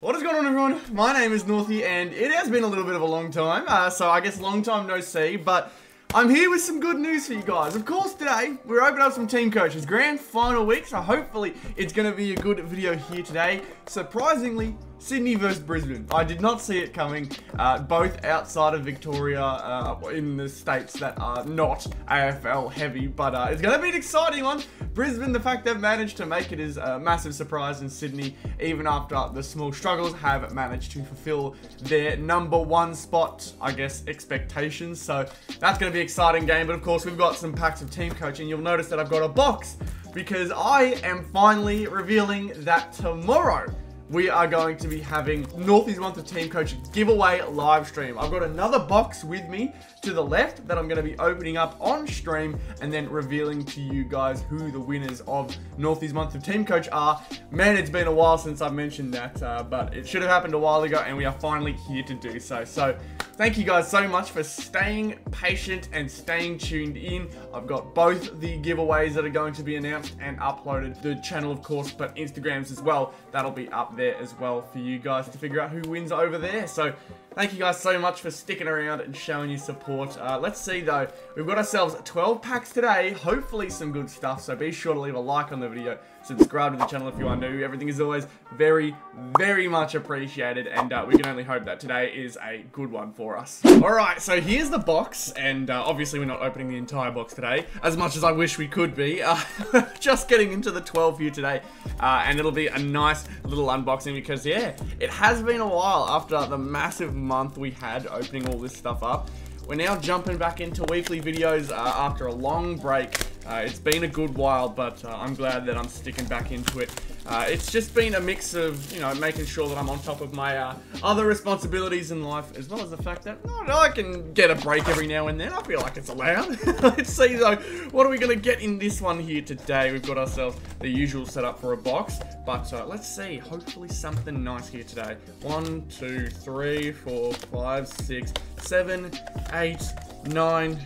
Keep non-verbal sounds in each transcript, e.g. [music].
What is going on everyone? My name is Northy and it has been a little bit of a long time, uh, so I guess long time no see, but I'm here with some good news for you guys. Of course today, we're opening up some team coaches. Grand final week, so hopefully it's going to be a good video here today. Surprisingly, Sydney versus Brisbane. I did not see it coming. Uh, both outside of Victoria uh, in the states that are not AFL heavy, but uh, it's going to be an exciting one. Brisbane, the fact they've managed to make it is a massive surprise in Sydney, even after the small struggles have managed to fulfill their number one spot, I guess, expectations. So that's going to be an exciting game. But of course, we've got some packs of team coaching. You'll notice that I've got a box because I am finally revealing that tomorrow we are going to be having Northy's Month of Team Coach giveaway live stream. I've got another box with me to the left that I'm going to be opening up on stream and then revealing to you guys who the winners of Northy's Month of Team Coach are. Man, it's been a while since I've mentioned that, uh, but it should have happened a while ago and we are finally here to do so. So Thank you guys so much for staying patient and staying tuned in. I've got both the giveaways that are going to be announced and uploaded. The channel, of course, but Instagrams as well. That'll be up there as well for you guys to figure out who wins over there. So Thank you guys so much for sticking around and showing your support. Uh, let's see though, we've got ourselves 12 packs today, hopefully some good stuff, so be sure to leave a like on the video, subscribe to the channel if you are new, everything is always very, very much appreciated, and uh, we can only hope that today is a good one for us. Alright, so here's the box, and uh, obviously we're not opening the entire box today, as much as I wish we could be, uh, [laughs] just getting into the 12 here today, uh, and it'll be a nice little unboxing because yeah, it has been a while after the massive month we had opening all this stuff up. We're now jumping back into weekly videos uh, after a long break. Uh, it's been a good while, but uh, I'm glad that I'm sticking back into it. Uh, it's just been a mix of, you know, making sure that I'm on top of my uh, other responsibilities in life, as well as the fact that oh, I can get a break every now and then. I feel like it's allowed. [laughs] Let's see, though, what are we going to get in this one here today? We've got ourselves the usual setup for a box, but uh, let's see. Hopefully something nice here today. One, two, three, four, five, six, seven, eight, 9,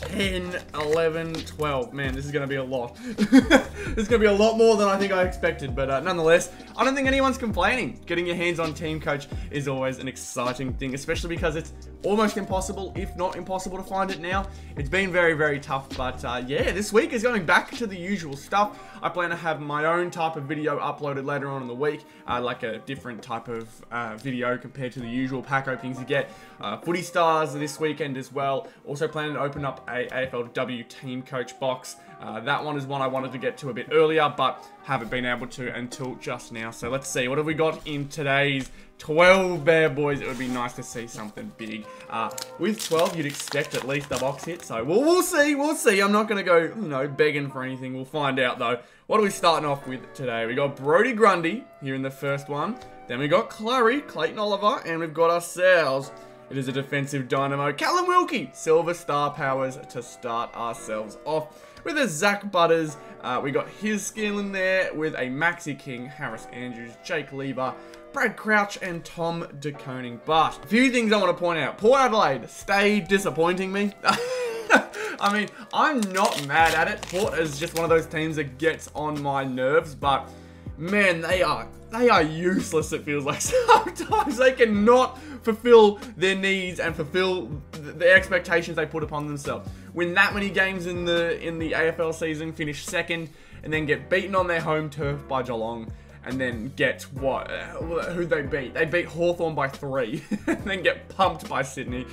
10, 11, 12. Man, this is going to be a lot. [laughs] this is going to be a lot more than I think I expected. But uh, nonetheless, I don't think anyone's complaining. Getting your hands on Team Coach is always an exciting thing, especially because it's almost impossible, if not impossible to find it now. It's been very, very tough. But uh, yeah, this week is going back to the usual stuff. I plan to have my own type of video uploaded later on in the week, uh, like a different type of uh, video compared to the usual pack openings you get. Uh, footy stars this weekend as well. Also planning to open up a AFLW team coach box. Uh, that one is one I wanted to get to a bit earlier, but haven't been able to until just now. So let's see, what have we got in today's 12 bear boys? It would be nice to see something big. Uh, with 12, you'd expect at least a box hit. So we'll, we'll see, we'll see. I'm not going to go, you know, begging for anything. We'll find out, though. What are we starting off with today? We got Brody Grundy here in the first one. Then we got Clary, Clayton Oliver, and we've got ourselves it is a defensive dynamo. Callum Wilkie, Silver Star Powers to start ourselves off. With a Zach Butters, uh, we got his skill in there with a Maxi King, Harris Andrews, Jake Lever, Brad Crouch, and Tom De Koning. But a few things I want to point out. Port Adelaide, stay disappointing me. [laughs] I mean, I'm not mad at it. Port is just one of those teams that gets on my nerves, but man, they are they are useless, it feels like. [laughs] Sometimes they cannot fulfill their needs and fulfill the expectations they put upon themselves. Win that many games in the in the AFL season, finish second, and then get beaten on their home turf by Geelong, and then get what? Uh, Who they beat? They beat Hawthorn by three, [laughs] and then get pumped by Sydney.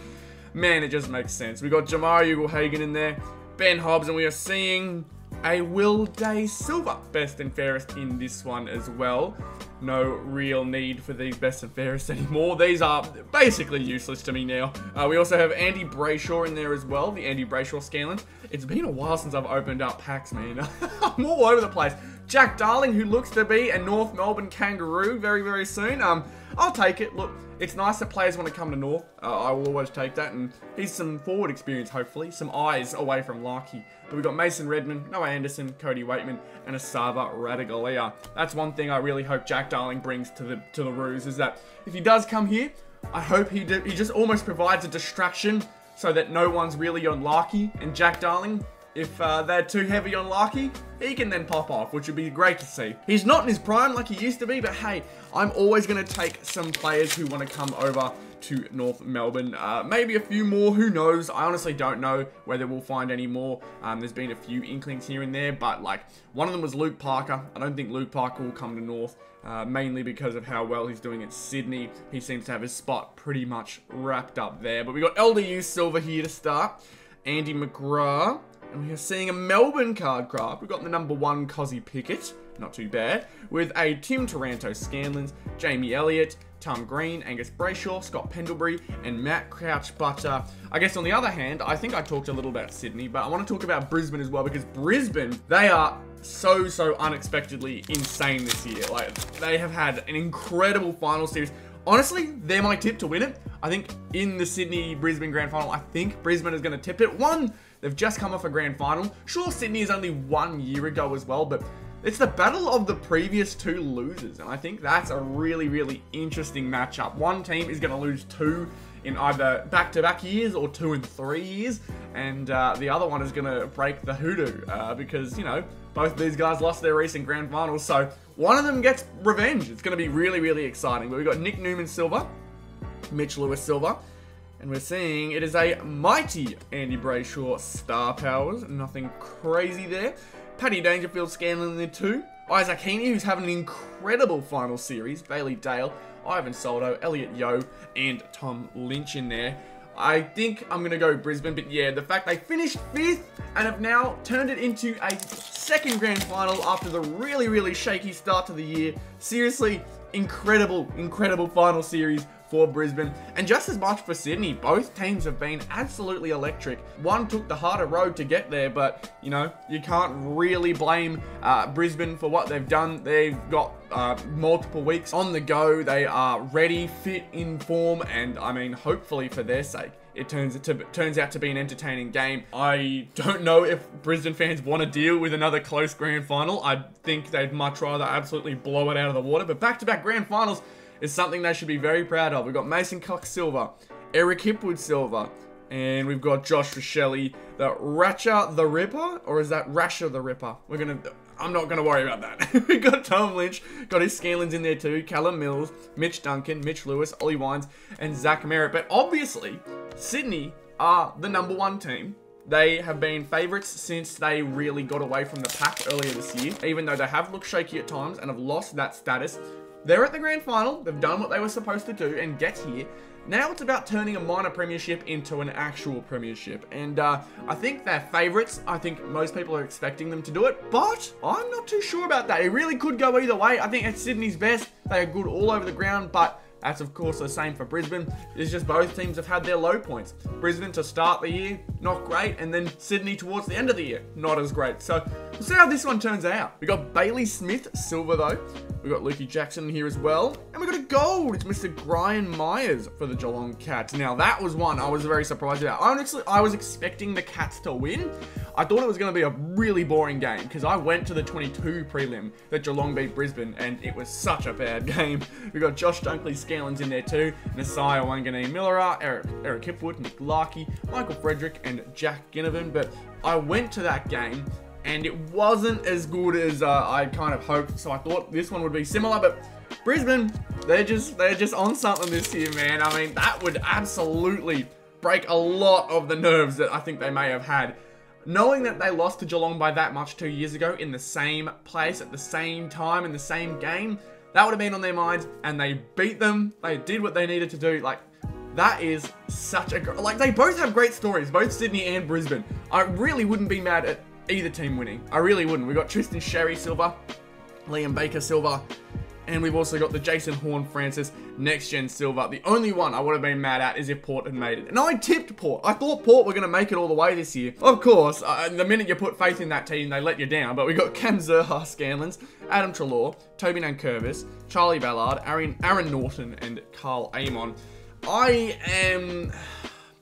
Man, it just makes sense. We got Jamarra Ugle-Hagan in there, Ben Hobbs, and we are seeing a Will Day Silver best and fairest in this one as well. No real need for these best and fairest [laughs] anymore. These are basically useless to me now. Uh, we also have Andy Brayshaw in there as well, the Andy Brayshaw Scanlan. It's been a while since I've opened up packs, man. [laughs] I'm all over the place. Jack Darling, who looks to be a North Melbourne Kangaroo very, very soon. Um, I'll take it. Look, it's nice that players want to come to North. Uh, I will always take that. And he's some forward experience, hopefully. Some eyes away from Larkey. But we've got Mason Redman, Noah Anderson, Cody Weightman, and Esava Ratugolea. That's one thing I really hope Jack Darling brings to the to the Roos, is that if he does come here, I hope he, he just almost provides a distraction so that no one's really on Larkey and Jack Darling if uh, they're too heavy on Larkey, he can then pop off, which would be great to see. He's not in his prime like he used to be, but hey, I'm always going to take some players who want to come over to North Melbourne. Uh, maybe a few more, who knows? I honestly don't know whether we'll find any more. Um, there's been a few inklings here and there, but like one of them was Luke Parker. I don't think Luke Parker will come to North, uh, mainly because of how well he's doing at Sydney. He seems to have his spot pretty much wrapped up there. But we got LDU Silver here to start. Andy McGrath. And we are seeing a Melbourne card craft. We've got the number one Kozzy Pickett, not too bad, with a Tim Taranto Scanlens, Jamie Elliott, Tom Green, Angus Brayshaw, Scott Pendlebury, and Matt Crouch. But uh, I guess on the other hand, I think I talked a little about Sydney, but I want to talk about Brisbane as well because Brisbane, they are so, so unexpectedly insane this year. Like, they have had an incredible final series. Honestly, they're my tip to win it. I think in the Sydney Brisbane Grand Final, I think Brisbane is going to tip it. One, they've just come off a Grand Final. Sure, Sydney is only one year ago as well, but it's the battle of the previous two losers, and I think that's a really, really interesting matchup. One team is going to lose two in either back-to-back -back years or two in three years, and uh, the other one is going to break the hoodoo uh, because, you know, both of these guys lost their recent grand finals, so one of them gets revenge. It's going to be really, really exciting. But we've got Nick Newman Silver, Mitch Lewis Silver, and we're seeing it is a mighty Andy Brayshaw star powers. Nothing crazy there. Paddy Dangerfield Scanlon there too. Isaac Heeney, who's having an incredible final series. Bailey Dale, Ivan Soldo, Elliot Yeo, and Tom Lynch in there. I think I'm going to go Brisbane, but yeah, the fact they finished fifth and have now turned it into a second grand final after the really, really shaky start to the year. Seriously, incredible, incredible final series for Brisbane. And just as much for Sydney, both teams have been absolutely electric. One took the harder road to get there, but, you know, you can't really blame uh, Brisbane for what they've done. They've got uh, multiple weeks on the go. They are ready, fit, in form, and I mean, hopefully for their sake, it turns to turns out to be an entertaining game. I don't know if Brisbane fans want to deal with another close grand final. I think they'd much rather absolutely blow it out of the water. But back-to-back -back grand finals is something they should be very proud of. We've got Mason Cox Silver, Eric Hipwood Silver, and we've got Josh Rachele, the Ratcha the Ripper, or is that Rasher the Ripper? We're gonna, I'm not gonna worry about that. [laughs] we got Tom Lynch, got his Scanlens in there too, Callum Mills, Mitch Duncan, Mitch Lewis, Ollie Wines, and Zach Merrett. But obviously, Sydney are the number one team. They have been favourites since they really got away from the pack earlier this year, even though they have looked shaky at times and have lost that status. They're at the grand final, they've done what they were supposed to do and get here. Now it's about turning a minor premiership into an actual premiership. And uh, I think they're favourites. I think most people are expecting them to do it. But I'm not too sure about that. It really could go either way. I think it's Sydney's best. They are good all over the ground. But that's of course the same for Brisbane. It's just both teams have had their low points. Brisbane to start the year, not great, and then Sydney towards the end of the year, not as great. So we'll see how this one turns out. We got Bailey Smith, silver though. We got Lukey Jackson here as well. And we got a gold. It's Mr. Gryan Miers for the Geelong Cats. Now that was one I was very surprised about. Honestly, I was expecting the Cats to win. I thought it was going to be a really boring game because I went to the 22 prelim that Geelong beat Brisbane and it was such a bad [laughs] game. We got Josh Dunkley Scanlens in there too, Nasiah Wanganeen Milera, Eric, Eric Hipwood, Nick Larkey, Michael Frederick, and Jack Ginnivan. But I went to that game and it wasn't as good as uh, I kind of hoped. So I thought this one would be similar, but Brisbane, they're just they're just on something this year, man. I mean, that would absolutely break a lot of the nerves that I think they may have had knowing that they lost to Geelong by that much two years ago in the same place at the same time in the same game, that would have been on their minds, and they beat them. They did what they needed to do. Like, that is such a like they both have great stories, both Sydney and Brisbane. I really wouldn't be mad at either team winning. I really wouldn't. We've got Tristan Xerri Silver, Liam Baker Silver, and we've also got the Jason Horne-Francis Next Gen Silver. The only one I would have been mad at is if Port had made it. And I tipped Port. I thought Port were going to make it all the way this year. Of course, uh, the minute you put faith in that team, they let you down. But we got Cam Zurhaar Scanlens, Adam Treloar, Toby Nankervis, Charlie Ballard, Aaron, Aaron Naughton, and Karl Amon. I am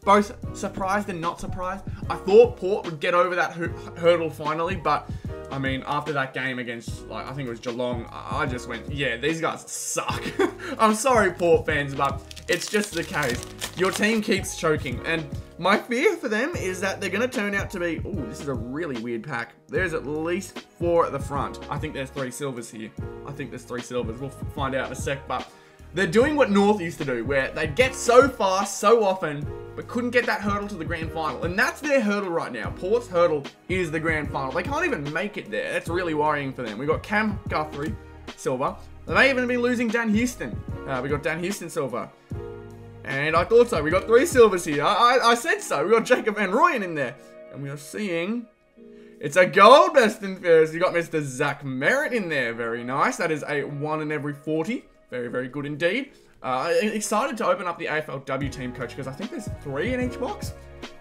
both surprised and not surprised. I thought Port would get over that hurdle finally, but I mean, after that game against, like, I think it was Geelong, I just went, yeah, these guys suck. [laughs] I'm sorry, Port fans, but it's just the case. Your team keeps choking, and My fear for them is that they're going to turn out to be, oh, this is a really weird pack. There's at least four at the front. I think there's three silvers here. I think there's three silvers. We'll find out in a sec, but they're doing what North used to do, where they'd get so fast, so often, but couldn't get that hurdle to the grand final. And that's their hurdle right now. Port's hurdle is the grand final. They can't even make it there. That's really worrying for them. We've got Cam Guthrie, silver. They may even be losing Dan Houston. Uh, we got Dan Houston silver. And I thought so. We got three silvers here. I, I, I said so. We got Jacob Van Rooyen in there. And we are seeing... It's a gold best and fairest. You got Mr. Zach Merrett in there. Very nice. That is a 1 in every 40. Very, very good indeed. Uh, excited to open up the AFLW team coach because I think there's three in each box.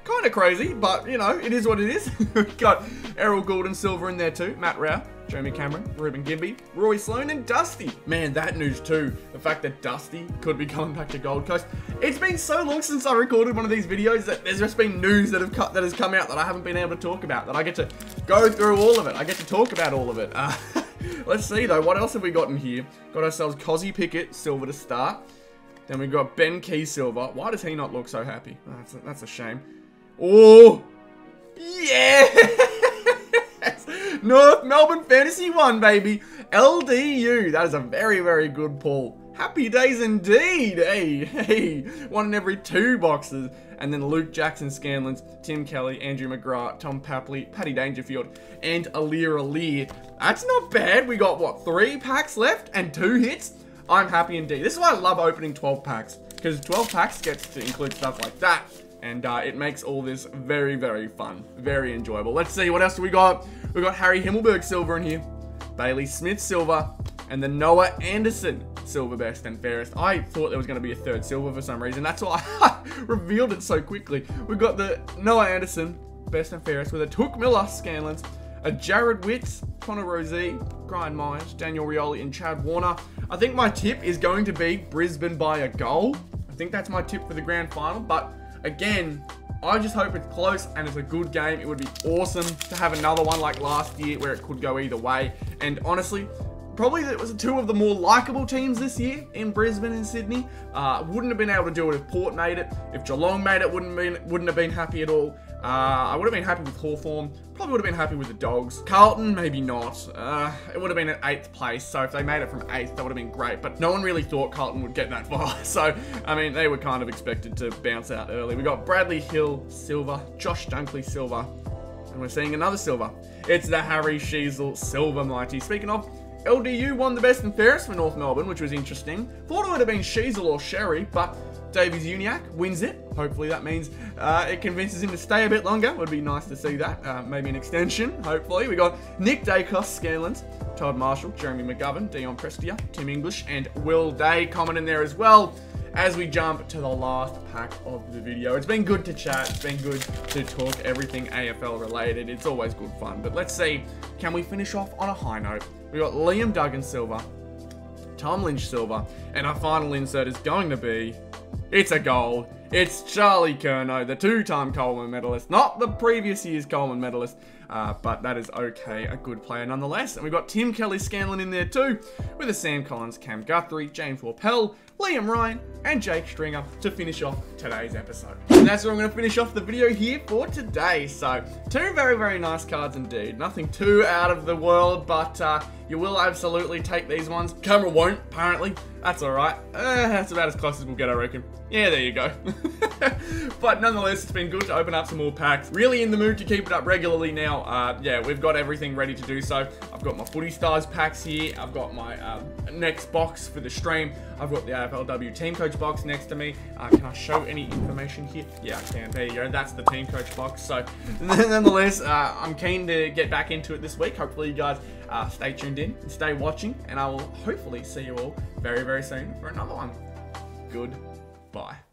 Kind of crazy, but you know, it is what it is. [laughs] Got Errol Gulden Silver in there too, Matt Rowell, Jeremy Cameron, Reuben Ginbey, Roy Sloane, and Dusty. Man, that news too. The fact that Dusty could be [laughs] coming back to Gold Coast. It's been so long since I recorded one of these videos that there's just been news that have cut that has come out that I haven't been able to talk about. That I get to go through all of it. I get to talk about all of it. Uh, [laughs] Let's see though, what else have we got in here? Got ourselves Kozzy Pickett, silver to start. Then we've got Ben Key silver. Why does he not look so happy? Oh, that's a, that's a shame. Oh, yes! [laughs] North Melbourne Fantasy 1, baby. LDU. That is a very, very good pull. Happy days indeed. Hey, hey. One in every two boxes and then Luke Jackson Scanlens, Tim Kelly, Andrew McGrath, Tom Papley, Paddy Dangerfield, and Aliir Aliir. That's not bad. We got, what, three packs left and two hits? I'm happy indeed. This is why I love opening 12 packs, because 12 packs gets to include stuff like that. And uh, it makes all this very, very fun. Very enjoyable. Let's see, what else do we got? We got Harry Himmelberg silver in here. Bailey Smith silver. And the Noah Anderson silver best and fairest. I thought there was going to be a third silver for some reason. That's why [laughs] I revealed it so quickly. We've got the Noah Anderson best and fairest with a Touk Miller Scanlens, a Jarrod Witts, Connor Rozee, Gryan Miers, Daniel Rioli, and Chad Warner. I think my tip is going to be Brisbane by a goal. I think that's my tip for the grand final. But again, I just hope it's close and it's a good game. It would be awesome to have another one like last year where it could go either way. And honestly, probably it was two of the more likable teams this year in Brisbane and Sydney. Uh, wouldn't have been able to do it if Port made it. If Geelong made it, wouldn't been wouldn't have been happy at all. Uh, I would have been happy with Hawthorn. Probably would have been happy with the Dogs. Carlton, maybe not. Uh, it would have been at 8th place, so if they made it from 8th, that would have been great. But no one really thought Carlton would get that far. [laughs] So, I mean, they were kind of expected to bounce out early. We got Bradley Hill, silver. Josh Dunkley, silver. And we're seeing another silver. It's the Harry Sheezel Silver Mighty. Speaking of, LDU won the best and fairest for North Melbourne, which was interesting. Thought it would have been Sheezel or Xerri, but Davies Uniacke wins it. Hopefully that means uh, it convinces him to stay a bit longer. Would be nice to see that. Uh, maybe an extension, hopefully. We got Nick Daicos, Scanlens, Todd Marshall, Jeremy McGovern, Dion Prestia, Tim English, and Will Day comment in there as well as we jump to the last pack of the video. It's been good to chat. It's been good to talk everything AFL related. It's always good fun. But let's see, can we finish off on a high note? We got Liam Duggan Silver, Tom Lynch Silver, and our final insert is going to be, it's a gold. It's Charlie Curnow, the two-time Coleman medalist, not the previous year's Coleman medalist, uh, but that is okay, a good player nonetheless. And we've got Tim Kelly Scanlon in there too, with a Sam Collins, Cam Guthrie, James Worpel, Liam Ryan, and Jake Stringer to finish off today's episode. And that's where I'm going to finish off the video here for today. So, two very, very nice cards indeed. Nothing too out of the world, but uh, you will absolutely take these ones. Camera won't, apparently. That's alright. Uh, that's about as close as we'll get, I reckon. Yeah, there you go. [laughs] but nonetheless, it's been good to open up some more packs. Really in the mood to keep it up regularly now. Uh, yeah, we've got everything ready to do so. I've got my Footy Stars packs here. I've got my um, next box for the stream. I've got the AFLW Team Coach box next to me. Uh, can I show any information here? Yeah, I can. There you go. That's the Team Coach box. So [laughs] nonetheless, uh, I'm keen to get back into it this week. Hopefully you guys uh, stay tuned in and stay watching. And I will hopefully see you all very, very soon for another one. Goodbye.